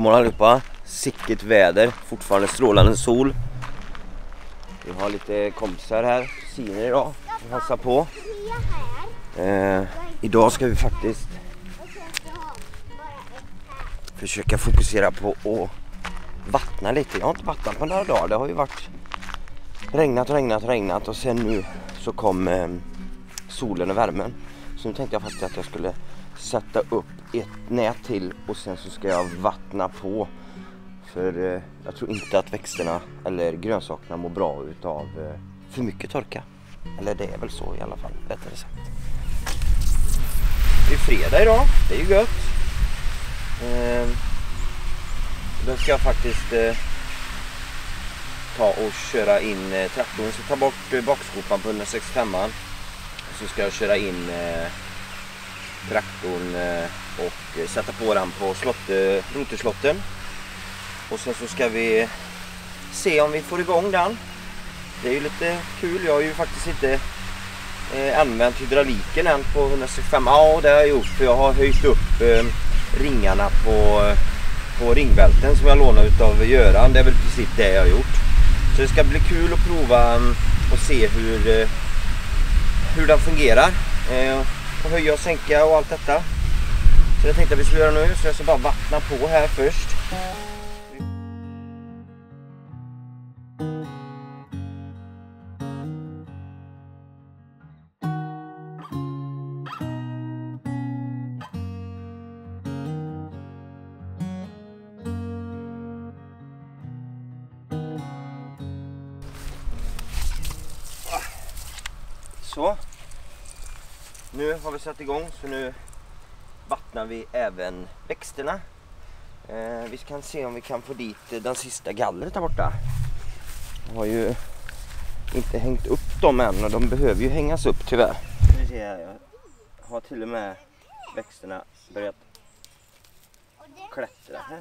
morgon allihopa. Sicket väder, fortfarande strålande sol. Vi har lite kompisar här, kusiner idag, Vi hälsar på. Eh, idag ska vi faktiskt försöka fokusera på att vattna lite. Jag har inte vattnat på några dagar. Det har ju varit regnat, regnat, regnat och sen nu så kom eh, solen och värmen. Så nu tänkte jag faktiskt att jag skulle sätta upp ett nät till och sen så ska jag vattna på. För eh, jag tror inte att växterna eller grönsakerna mår bra utav eh, för mycket torka. Eller det är väl så i alla fall, rättare sagt. Det är fredag idag, det är ju gött. Eh, då ska jag faktiskt eh, ta och köra in eh, traktorn. Jag ska ta bort eh, bakskopan på 165an. Så ska jag köra in eh, traktorn eh, och eh, sätta på den på slott, eh, roterslotten. Och sen så ska vi se om vi får igång den. Det är ju lite kul. Jag har ju faktiskt inte eh, använt hydrauliken än på 165. Ja, det har jag gjort för jag har höjt upp eh, ringarna på, på ringbälten som jag lånade utav Göran. Det är väl precis det jag har gjort. Så det ska bli kul att prova och se hur, hur den fungerar. Eh, och höja och sänka och allt detta. Så jag tänkte att vi skulle göra nu så jag ska bara vattna på här först. Vi satt igång så nu vattnar vi även växterna. Eh, vi kan se om vi kan få dit eh, den sista gallret där borta. Jag har ju inte hängt upp dem än och de behöver ju hängas upp tyvärr. Vi ser här, jag har till och med växterna börjat klättra här.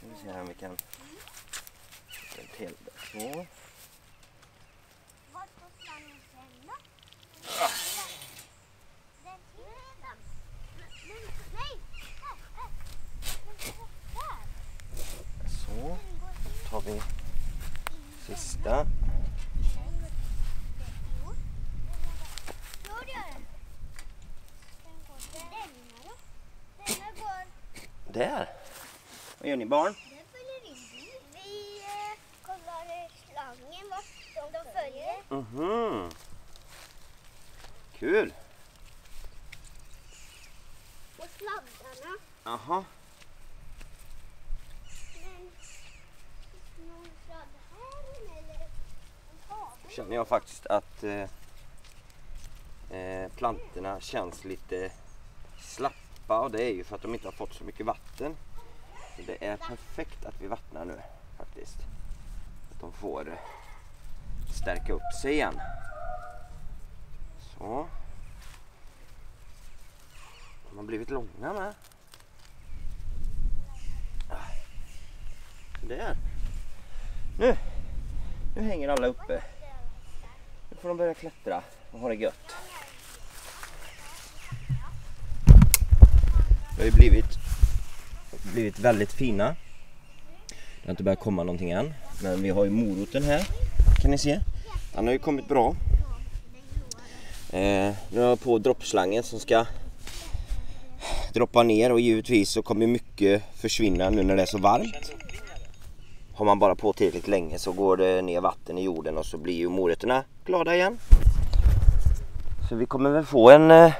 Nu ser jag om vi kan... Så, då tar vi sista. Där! Vad gör ni barn? Vi kollar slangen vart de följer. Mhm. Kul! Och sladdarna. Jaha. Men någon sladd här eller en kabel? Känner jag faktiskt att eh, eh, plantorna känns lite slappa och det är ju för att de inte har fått så mycket vatten. Så det är perfekt att vi vattnar nu faktiskt. Att de får stärka upp sig igen. Så. De har blivit långa med. Där. Nu. Nu hänger alla uppe. Nu får de börja klättra och ha det gött. Det har ju blivit, blivit väldigt fina. Det har inte börjat komma någonting än. Men vi har ju moroten här. Kan ni se? Den har ju kommit bra. Eh, nu har jag på droppslangen som ska droppa ner och givetvis så kommer mycket försvinna nu när det är så varmt. Har man bara på tillräckligt länge så går det ner vatten i jorden och så blir ju morötterna glada igen. Så vi kommer väl få en, eh,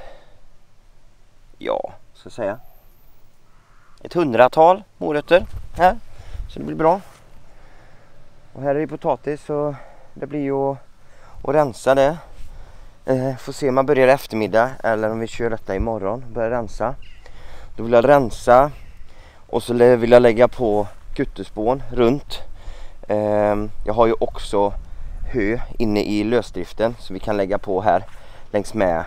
ja, ska jag säga, ett hundratal morötter här. Så det blir bra. Och här är det potatis så det blir ju att, att rensa det. Eh, får se om man börjar i eftermiddag eller om vi kör detta imorgon. Börjar rensa. Då vill jag rensa och så vill jag lägga på kutterspån runt. Eh, jag har ju också hö inne i lösdriften som vi kan lägga på här längs med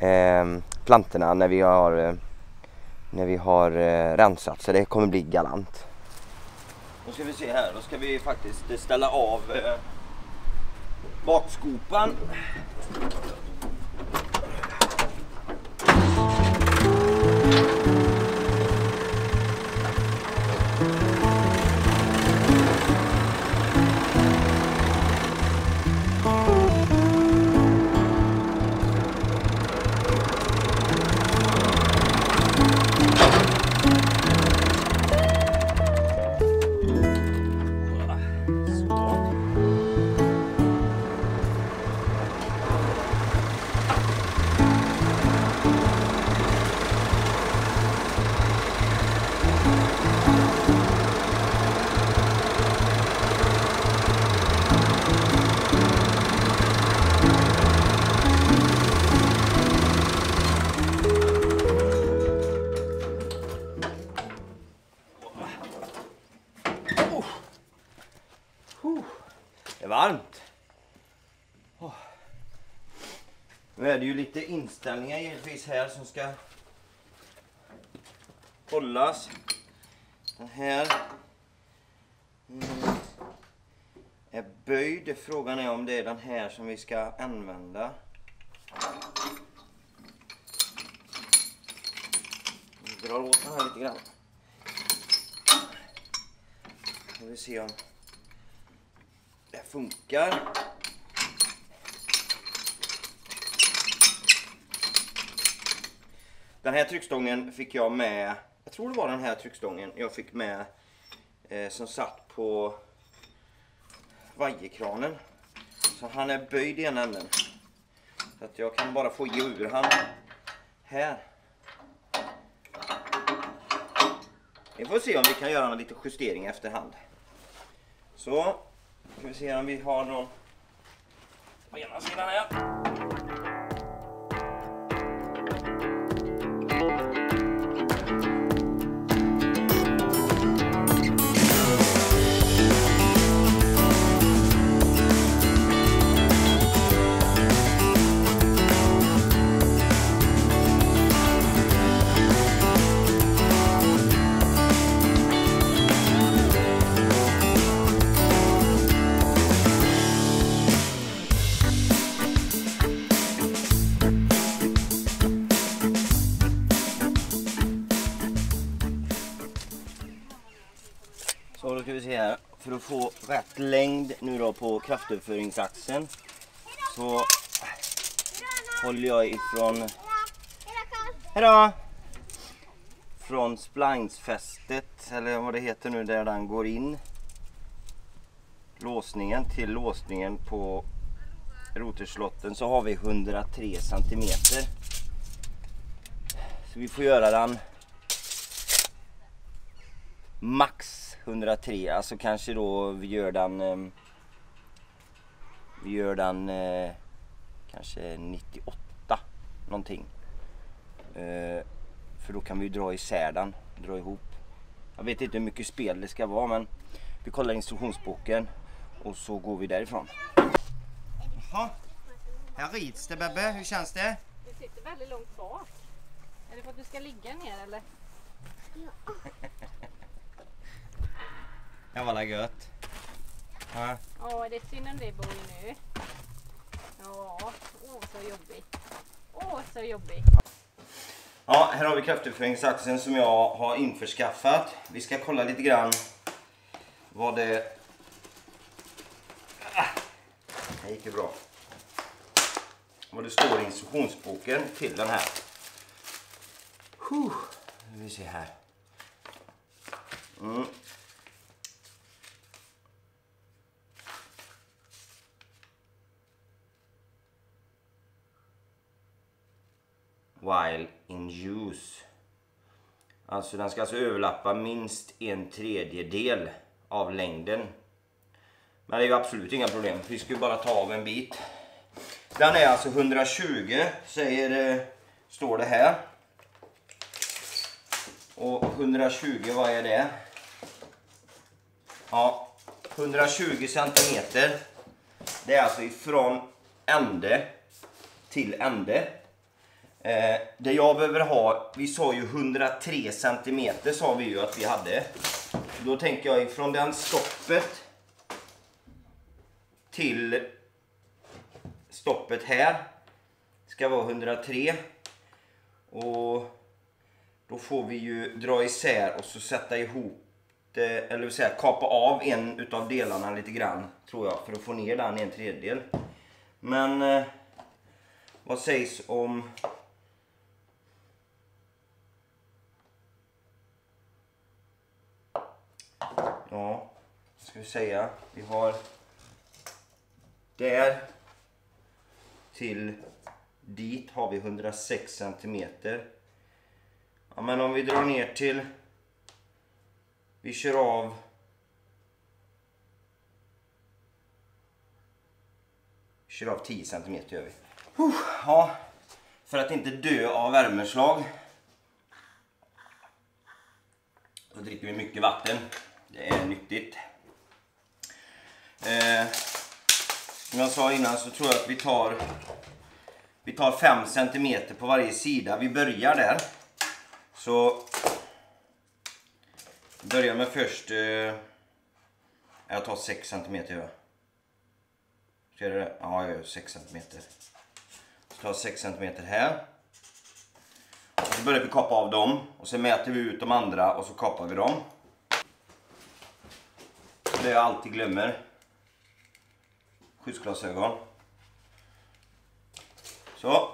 eh, plantorna när vi har, eh, när vi har eh, rensat så det kommer bli galant. Då ska vi se här, då ska vi faktiskt ställa av eh, bakskopan. Lite inställningar givetvis här som ska hållas. Den här mm, är böjd. Frågan är om det är den här som vi ska använda. Vi drar åt den här lite grann. Får vi se om det funkar. Den här tryckstången fick jag med, jag tror det var den här tryckstången jag fick med eh, som satt på vajerkranen. Så han är böjd i ena änden. Så att jag kan bara få ge ur han här. Vi får se om vi kan göra en liten justering efterhand. Så, ska vi se om vi har någon på ena sidan här. Här. För att få rätt längd nu då på kraftöverföringsaxeln så håller jag ifrån, hejdå! Från splinesfästet eller vad det heter nu där den går in. Låsningen till låsningen på roterslotten så har vi 103 centimeter. Så vi får göra den max 103, alltså kanske då vi gör den eh, vi gör den eh, kanske 98 någonting. Eh, för då kan vi ju dra isär den, dra ihop. Jag vet inte hur mycket spel det ska vara men vi kollar instruktionsboken och så går vi därifrån. Jaha, här rids det Bebbe, hur känns det? Du sitter väldigt långt bak. Är det för att du ska ligga ner eller? Det var la gött. Ja. Ja, det är synd om det bor nu. Ja, åh så jobbigt. Åh så jobbigt. Ja, här har vi kraftöverföringsaxeln som jag har införskaffat. Vi ska kolla lite grann vad det... Ah, det gick ju bra. Vad det står i instruktionsboken till den här. Huh, nu vi se här. Mm. While in use. Alltså den ska alltså överlappa minst en tredjedel av längden. Men det är ju absolut inga problem. Vi ska ju bara ta av en bit. Den är alltså 120 säger, eh, står det här. Och 120 vad är det? Ja, 120 centimeter. Det är alltså ifrån ände till ände. Eh, det jag behöver ha, vi sa ju 103 cm sa vi ju att vi hade. Då tänker jag ifrån den stoppet till stoppet här ska vara 103. Och då får vi ju dra isär och så sätta ihop det, eller vill säga kapa av en utav delarna lite grann tror jag för att få ner den i en tredjedel. Men eh, vad sägs om Ja, vad ska vi säga? Vi har där till dit har vi 106 centimeter. Ja, men om vi drar ner till... Vi kör av... Vi kör av 10 centimeter gör vi. Uh, ja, för att inte dö av värmeslag. Då dricker vi mycket vatten. Det är nyttigt. Eh, som jag sa innan så tror jag att vi tar vi tar 5 cm på varje sida. Vi börjar där. Så börjar med först eh, jag tar 6 cm ja. Ser du det? Ja, jag gör 6 cm. Så tar jag 6 cm här. Och så börjar vi kapa av dem och sen mäter vi ut de andra och så kapar vi dem. Det jag alltid glömmer. Skyddsglasögon. Så.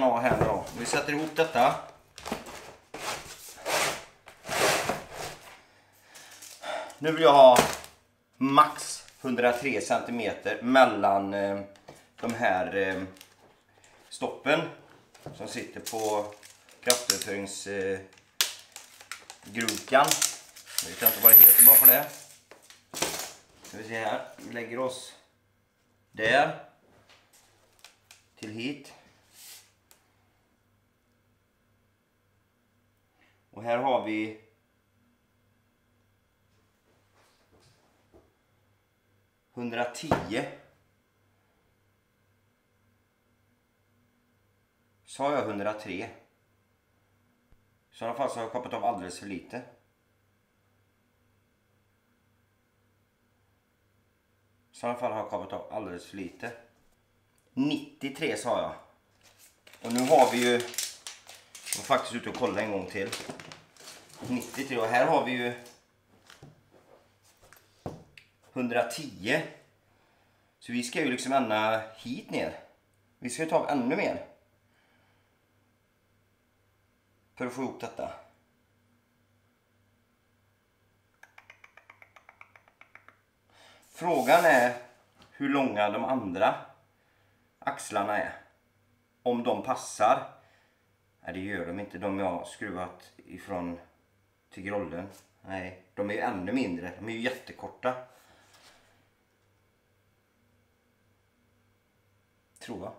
Kan ha här då. Vi sätter ihop detta. Nu vill jag ha max 103 cm mellan eh, de här eh, stoppen som sitter på kraftöverföringsgrunkan. Eh, jag vet inte vad det heter bara för det. Ska vi se här. Vi lägger oss där. Till hit. Och här har vi Hundratio. Sa jag 103? I sådana fall så har jag kapat av alldeles för lite. I sådana fall har jag kapat av alldeles för lite. 93 sa jag. Och nu har vi ju... Jag var faktiskt ute och kollade en gång till. 93 och här har vi ju 110. Så vi ska ju liksom ända hit ner. Vi ska ju ta ännu mer. För att få ihop detta. Frågan är hur långa de andra axlarna är. Om de passar. Nej det gör de inte. De jag har skruvat ifrån till grollen. Nej, de är ju ännu mindre. De är ju jättekorta. Tror jag.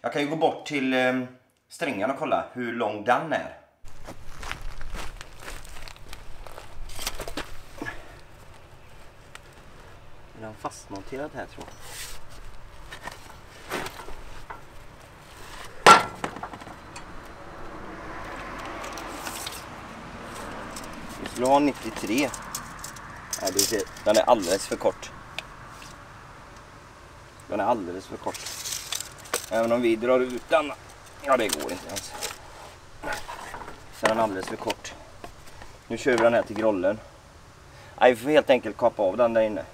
Jag kan ju gå bort till eh, strängen och kolla hur lång den är. Är den fastmonterad här tror jag? Skulle ha 93. Nej, du ser, den är alldeles för kort. Den är alldeles för kort. Även om vi drar ut den. Ja, det går inte ens. Så är alldeles för kort. Nu kör vi den här till grollen. Nej, vi får helt enkelt kapa av den där inne.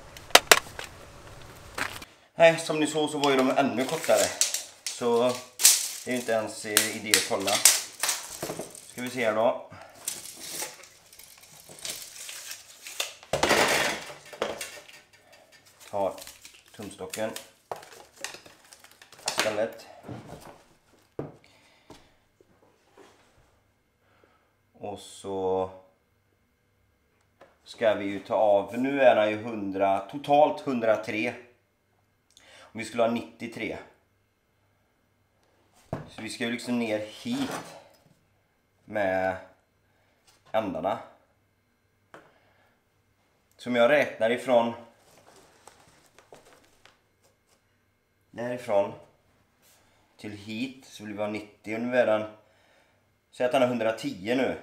Nej, som ni såg så var ju de ännu kortare. Så det är inte ens eh, idé att kolla. Ska vi se här då. Tar tumstocken istället. Och så ska vi ju ta av, nu är den ju 100, totalt 103. Om vi skulle ha 93. Så vi ska ju liksom ner hit med ändarna. Som jag räknar ifrån därifrån till hit så vill vi ha 90 och nu är den Säg att den är 110 nu.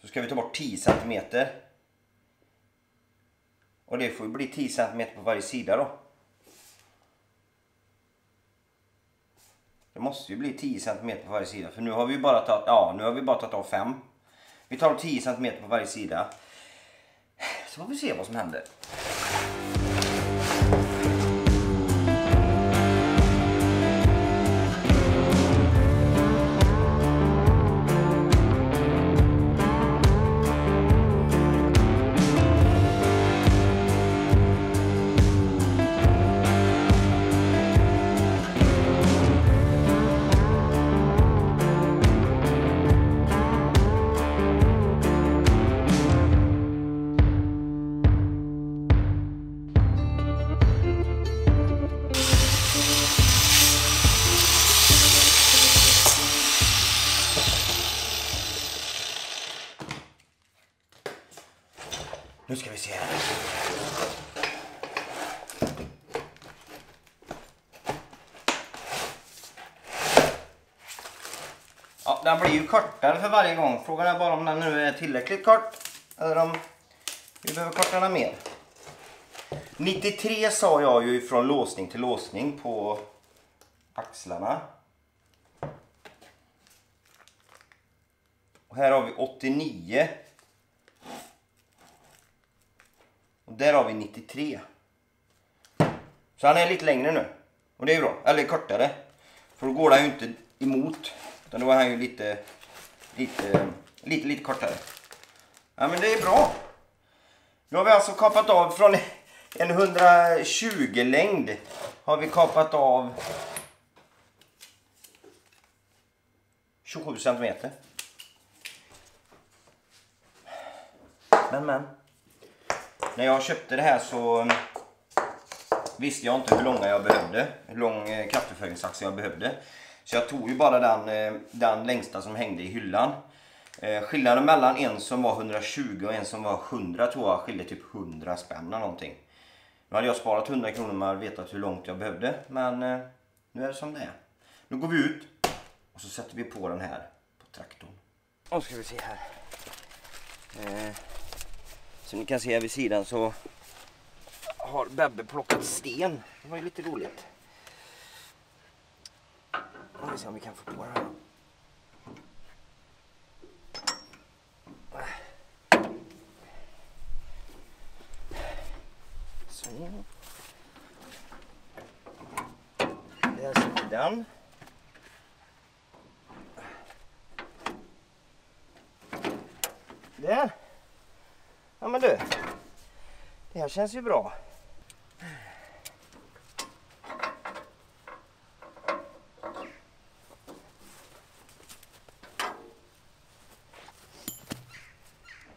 Så ska vi ta bort 10 cm. Och det får ju bli 10 cm på varje sida då. Det måste ju bli 10 cm på varje sida. För nu har vi bara tagit, ja, nu har vi bara tagit av 5. Vi tar 10 cm på varje sida. Så får vi se vad som händer. Blir ju kortare för varje gång. Frågan är bara om den nu är tillräckligt kort eller om vi behöver korta den mer. 93 sa jag ju från låsning till låsning på axlarna. Och här har vi 89. Och där har vi 93. Så han är lite längre nu. Och det är ju bra. Eller kortare. För då går den ju inte emot. Utan då är han ju lite, lite, lite, lite kortare. Ja men det är bra. Nu har vi alltså kapat av från en 120 längd. Har vi kapat av 27 centimeter. Men men. När jag köpte det här så visste jag inte hur långa jag behövde. Hur lång eh, kraftförföljningsaxel jag behövde. Så jag tog ju bara den, eh, den längsta som hängde i hyllan. Eh, skillnaden mellan en som var 120 och en som var 100 tror jag skilde typ 100 spänn eller någonting. Nu hade jag sparat 100 kronor om jag hade vetat hur långt jag behövde. Men eh, nu är det som det är. Nu går vi ut och så sätter vi på den här på traktorn. Och ska vi se här. Eh, som ni kan se här vid sidan så har Bebbe plockat sten. Det var ju lite roligt. Nu vi se om vi kan få på den här. Så. Där sitter den. Där. Ja men du. Det här känns ju bra.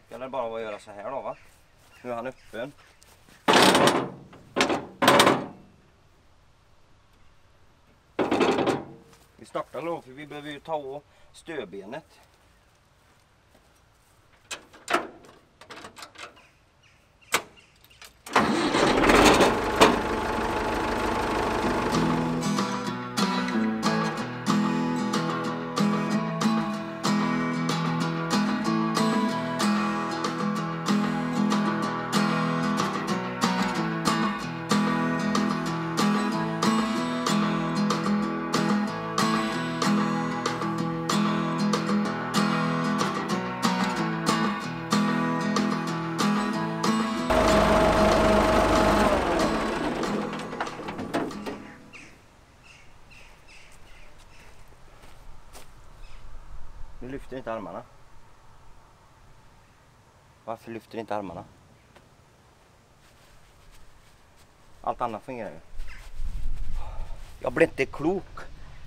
Ska det bara vara att göra så här då va? Nu är han öppen. Vi startar då för vi behöver ju ta av stödbenet. Armarna. Varför lyfter inte armarna? Allt annat fungerar ju. Jag blir inte klok.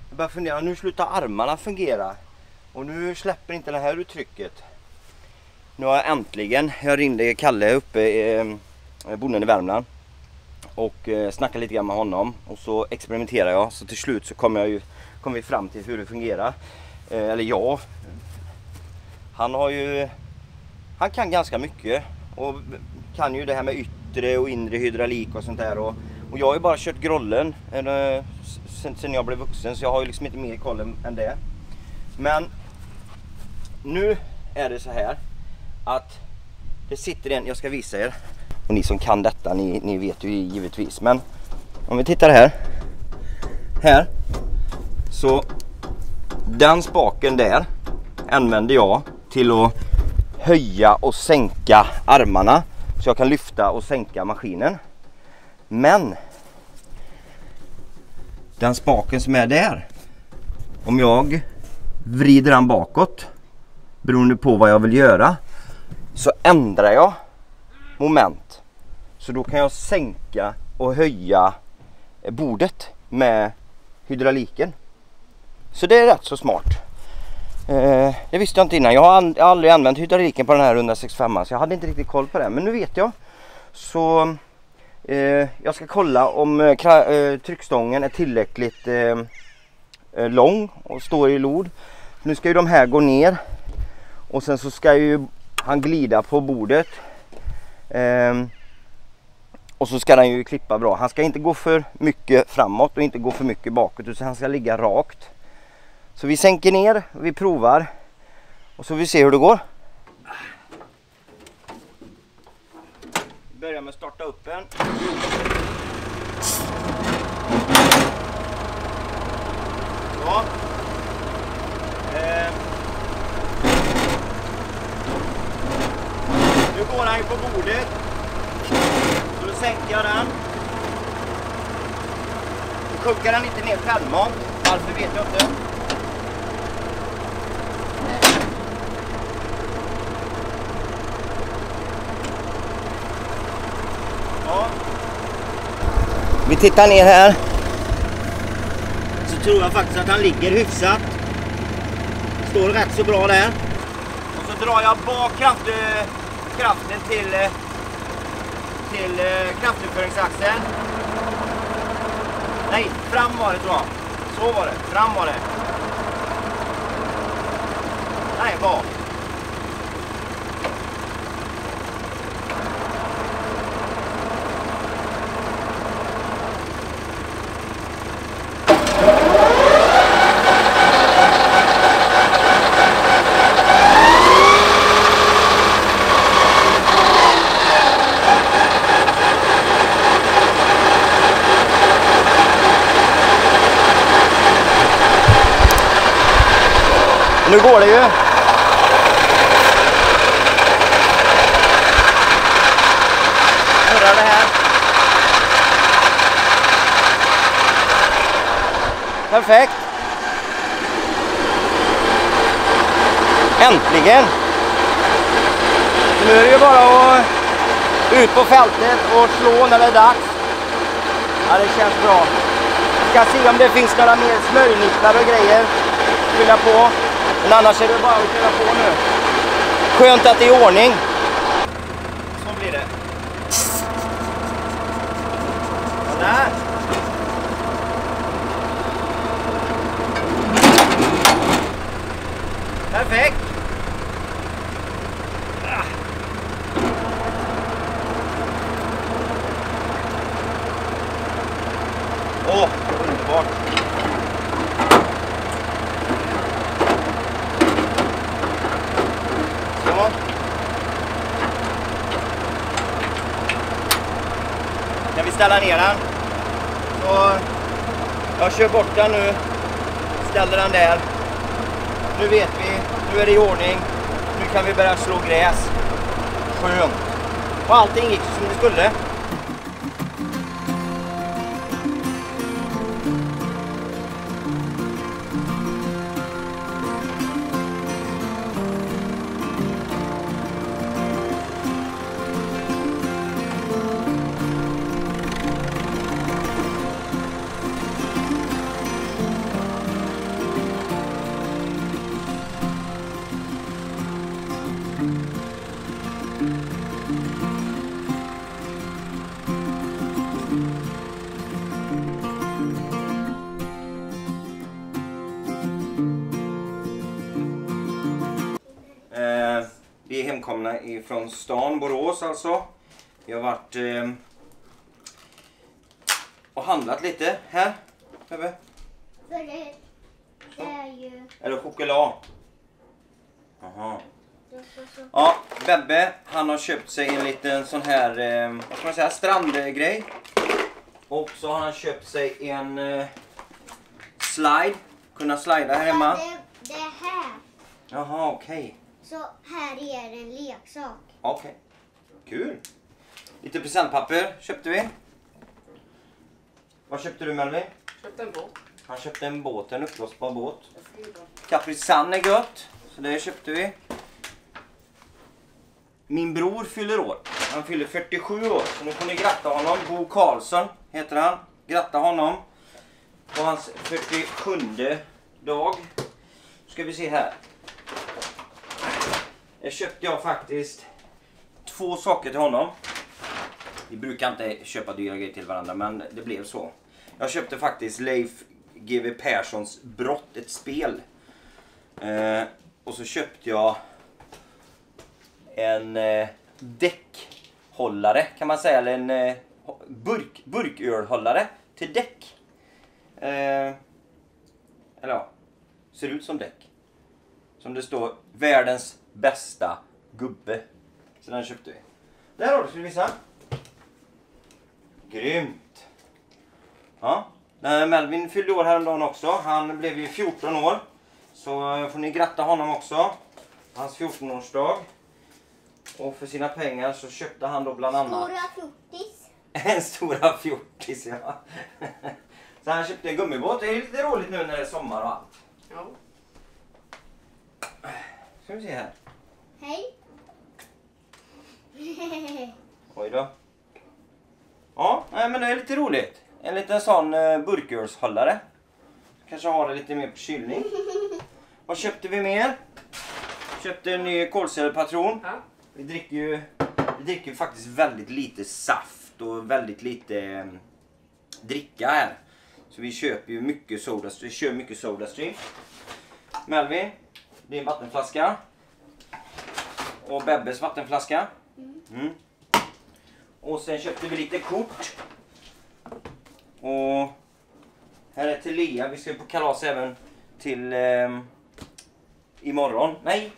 Jag börjar fundera, nu slutar armarna fungera. Och nu släpper inte det här uttrycket. Nu har jag äntligen, jag ringde Kalle uppe i eh, bonden i Värmland. Och eh, snackade lite grann med honom. Och så experimenterar jag. Så till slut så kommer jag ju, kom vi fram till hur det fungerar. Eh, eller jag. Han har ju, han kan ganska mycket. Och kan ju det här med yttre och inre hydraulik och sånt där. Och, och jag har ju bara kört grollen eh, sen, sen jag blev vuxen. Så jag har ju liksom inte mer koll än- än det. Men nu är det så här att det sitter en, jag ska visa er. Och ni som kan detta, ni, ni vet ju givetvis. Men om vi tittar här. Här. Så den spaken där använder jag till att höja och sänka armarna. Så jag kan lyfta och sänka maskinen. Men den spaken som är där. Om jag vrider den bakåt beroende på vad jag vill göra så ändrar jag moment. Så då kan jag sänka och höja bordet med hydrauliken. Så det är rätt så smart. Eh, det visste jag inte innan. Jag har an- aldrig använt hydrauliken på den här 165 så jag hade inte riktigt koll på det. Men nu vet jag. Så eh, jag ska kolla om eh, kra- eh, tryckstången är tillräckligt eh, eh lång och står i lod. Nu ska ju de här gå ner och sen så ska ju han glida på bordet. Ehm, och så ska den ju klippa bra. Han ska inte gå för mycket framåt och inte gå för mycket bakåt utan han ska ligga rakt. Så vi sänker ner, vi provar och så får vi se hur det går. Vi börjar med att starta upp den. Ja. Eh. Nu går han ju på bordet. Så då sänker jag den. Nu sjunker han inte ner självmant. Varför vet jag inte. Ja. Vi tittar ner här. Så tror jag faktiskt att han ligger hyfsat. Står rätt så bra där. Och så drar jag bak kraft, kraften till, eh, till eh, kraftöverföringsaxeln. Nej, fram var det tror jag. Så var det, fram var det. Nej, bak. Nu går det ju. Hurra det här. Perfekt. Äntligen. Nu är det ju bara att ut på fältet och slå när det är dags. Ja, det känns bra. Ska se om det finns några mer smörjnipplar och grejer. Fylla på. Men annars är det bara att fylla på nu. Skönt att det är i ordning. Så blir det. Sådär. Perfekt. Åh, Åh, underbart. Så. Kan vi ställa ner den? Så jag kör bort den nu. Ställer den där. Nu vet vi. Nu är det i ordning. Nu kan vi börja slå gräs. Skönt. Och allting gick som det skulle. Ifrån stan Borås alltså. Vi har varit eh, och handlat lite här. Ebbe. För det, det är ju... Det choklad? Jaha. Ja, Bebbe han har köpt sig en liten sån här, eh, vad ska man säga, strandgrej. Och så har han köpt sig en eh, slide. Kunna slida här hemma. Det, det är här. Jaha, okej. Så här är en leksak. Okej. Kul. Lite presentpapper köpte vi. Vad köpte du Melvin? Köpte en båt. Han köpte en båt, en uppblåsbar båt. Capri Sun är gött. Så det köpte vi. Min bror fyller år. Han fyller 47 år. Så nu får ni gratta honom. Bo Karlsson heter han. Gratta honom. På hans 47 dag. Ska vi se här. Där köpte jag faktiskt två saker till honom. Vi brukar inte köpa dyra grejer till varandra men det blev så. Jag köpte faktiskt Leif GW Perssons Brott, ett spel. Eh, och så köpte jag en eh, däckhållare kan man säga, eller en eh, burk, burkölhållare till däck. Eh, eller ja, ser ut som däck. Som det står, världens bästa gubbe. Så den köpte vi. Där har du, ska du visa. Grymt. Ja. Melvin fyllde år häromdagen också. Han blev ju 14 år. Så eh, får ni gratta honom också. Hans 14-årsdag. Och för sina pengar så köpte han då bland annat Stora fjortis. en stora fjortis. Ja. Så han köpte en gummibåt. Det är lite roligt nu när det är sommar och allt. Ja. Ska vi se här. Hej. Oj då. Ja, nej, men det är lite roligt. En liten sån uh, burkölshållare. Kanske har det lite mer på kylning. Vad köpte vi mer? Köpte en ny kolsyrepatron. Ja. Vi dricker ju vi dricker ju faktiskt väldigt lite saft och väldigt lite eh, dricka här. Så vi köper ju mycket soda, vi kör mycket Sodastream. Melvin, din vattenflaska. Och Bebbes vattenflaska. Mm. Och sen köpte vi lite kort. Och här är till Lea. Vi ska på kalas även till eh, imorgon. Nej,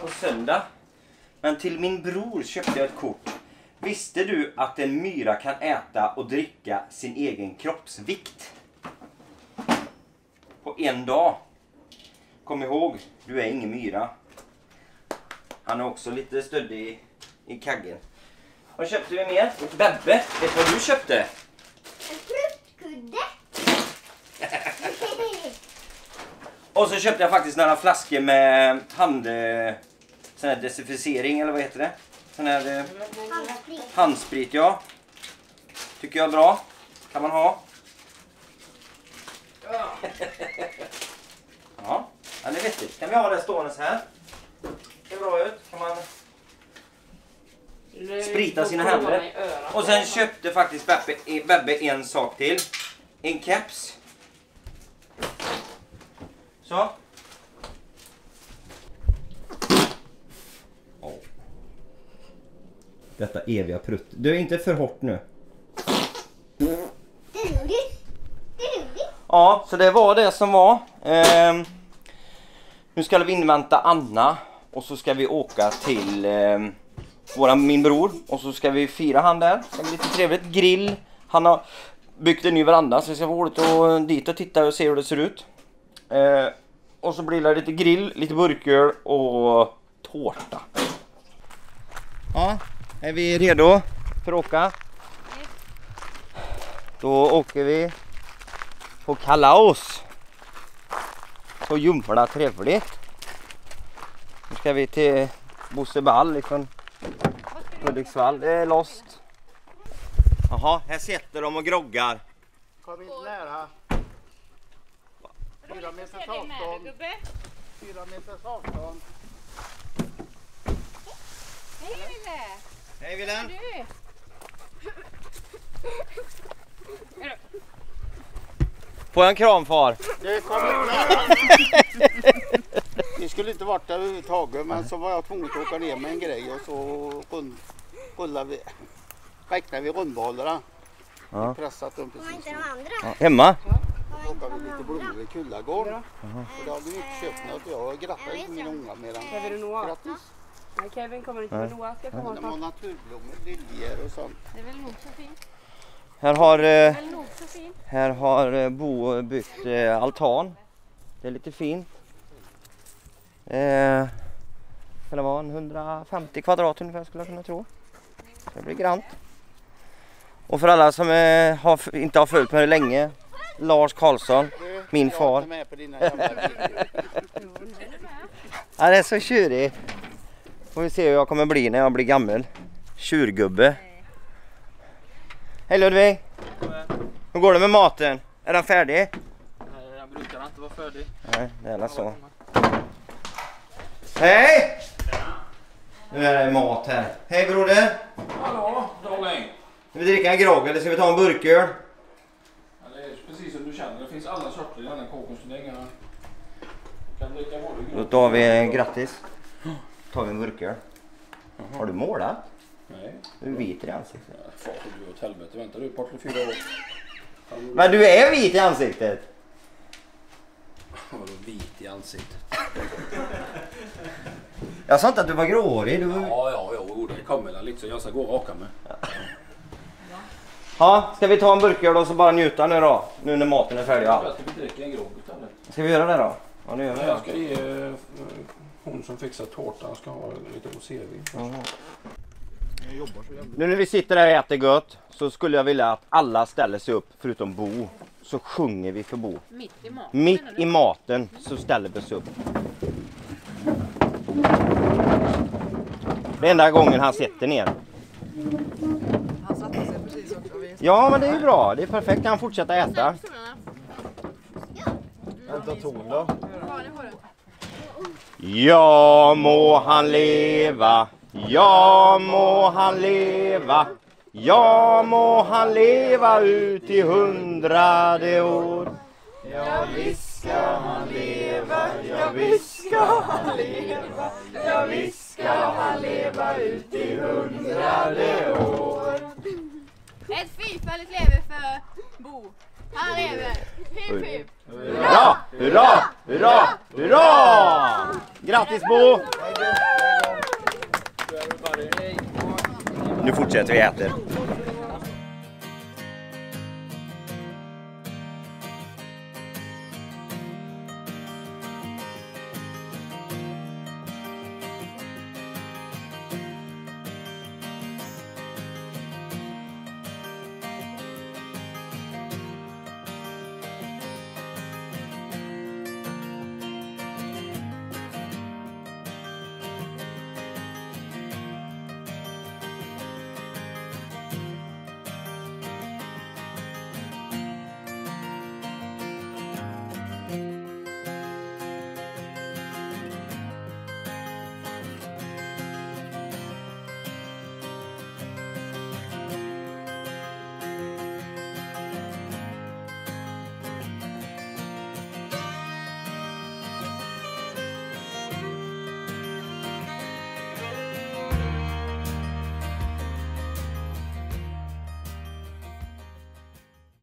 på söndag. Men till min bror köpte jag ett kort. Visste du att en myra kan äta och dricka sin egen kroppsvikt? På en dag. Kom ihåg, du är ingen myra. Han är också lite stöddig i, i kaggen. Vad köpte vi mer? Bebbe, vet du vad du köpte? En fruktkudde. Och så köpte jag faktiskt några flaskor med hand... Sån här desinficering eller vad heter det? Sån här eh, Handsprit. handsprit ja. Tycker jag är bra. Kan man ha. Ja. Ja, ja det är vettigt. Kan vi ha det stående så här? Det ser bra ut. Kan man... Sprita sina händer. Och sen köpte faktiskt Bebbe, Bebbe en sak till. En keps. Så. Detta eviga prutt. Du är inte för hårt nu. Det är roligt. Det är roligt. Ja, så det var det som var. Ehm, nu ska vi invänta Anna och så ska vi åka till ehm, våran, min bror och så ska vi fira han där. Det ska bli lite trevligt. Grill. Han har byggt en ny veranda så det ska vara roligt gå dit och titta och se hur det ser ut. Ehm, och så blir det lite grill, lite burköl och tårta. Ja, är vi redo för att åka? Då åker vi på kalas. Så jumpla trevligt. Nu ska vi till Boseball ifrån Hudiksvall. Det är lost. Jaha, här sitter de och groggar. Kom inte nära. Fyra meters avstånd. Fyra meters avstånd. Hej lille! Hej Wilhelm! Får jag en kram far? Det kom. Vi skulle inte varit där överhuvudtaget men så var jag tvungen att åka ner med en grej och så rund, rullade vi, räknade vi rundbehållare. Ja. Pressat dem Var precis. inte de andra? Ja, hemma? Så åkade vi lite blommigt. Kullagård. Och då hade vi inte köpt något. Jag grattade inte mina ungar mer än Kevin och Noah. grattis. Nej, Kevin kommer inte men Noah ska komma De har snart. naturblommor, liljor och sånt. Det är väl nog så fint. Här har, eh, här har eh, Bo byggt eh, altan. Det är lite fint. Eh, det vara en 150 kvadrat ungefär skulle jag kunna tro. Så det blir grant. Och för alla som eh, har, inte har följt mig länge. Lars Karlsson. Min far. Han är så tjurig. Får vi se hur jag kommer bli när jag blir gammal. Tjurgubbe. Hej Ludvig! Hur går det med maten? Är den färdig? Nej, jag brukar inte vara färdig. Nej, det är väl så. Hej! Nu är det mat här. Hej broder! Hallå, Dagäng! Ska vi dricka en grogg eller ska vi ta en burköl? Ja, det är precis som du känner. Det finns alla sorter i den här kåken så det är inga... Kan dricka både Då tar vi grattis. tar vi en burköl. Har du målat? Nej. Du är vit i ansiktet. Far du åt helvete. Vänta du par tre, fyra år. Men du är vit i ansiktet! Vadå vit i ansiktet? Jag sa inte att du var gråhårig. Du var... Ja, ja, jo, det kommer väl lite så jag ska gå och raka mig. Ja, ska vi ta en burköl och så bara njuta nu då? Nu när maten är färdig. Ja. Jag ska vi dricka en grogg istället. Ska vi göra det då? Ja, nu gör vi Jag det. ska ge eh, hon som fixar tårtan ska ha lite rosévin. Nu när vi sitter här och äter gött så skulle jag vilja att alla ställer sig upp förutom Bo. Så sjunger vi för Bo. Mitt i maten Mitt i maten så ställer vi oss upp. Det är enda gången han sitter ner. Han satte sig precis också vid Ja men det är ju bra. Det är perfekt. Kan han fortsätta äta. Vänta ton då. Ja må han leva. Ja må han leva. Ja må han leva ut i hundrade år. Ja visst ska han leva. Ja visst ska han leva. Ja visst ska han leva ut i hundrade år. Ett fyrfaldigt lever för Bo. Han lever. Hipp hipp. Hurra, hurra, hurra, hurra! Grattis Bo! Nu fortsätter vi äta.